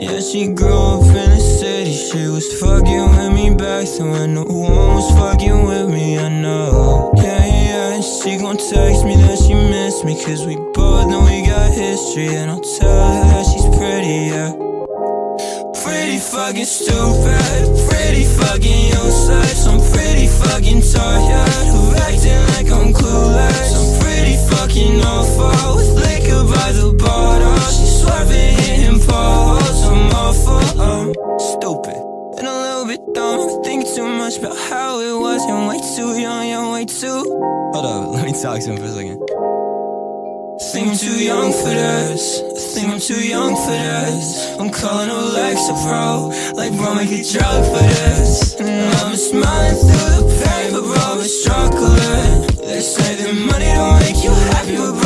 Yeah, she grew up in the city. She was fucking with me back then when no one was fucking with me. I know. Yeah, yeah. She gon' text me that she missed me. Cause we both know we got history. And I'll tell her that she's pretty, yeah. Pretty fucking stupid. Pretty fucking useless. I'm and a little bit dumb. Think too much about how it was. I'm way too young. I'm way too. Hold up, let me talk to him for a second. Think I'm too young for this. Think I'm too young for this. I'm calling Alexa, bro. Like, bro, make a drug for this. And I'm smiling through the pain, but bro, it's chocolate. They say that money don't make you happy, but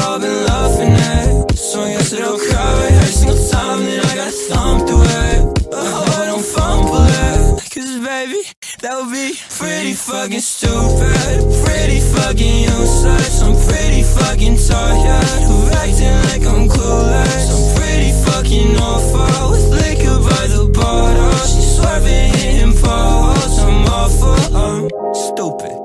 baby, that would be pretty fucking stupid, pretty fucking useless. I'm pretty fucking tired of acting like I'm clueless. I'm pretty fucking awful with liquor by the bottle. She's swerving, hitting balls. I'm awful, I'm stupid.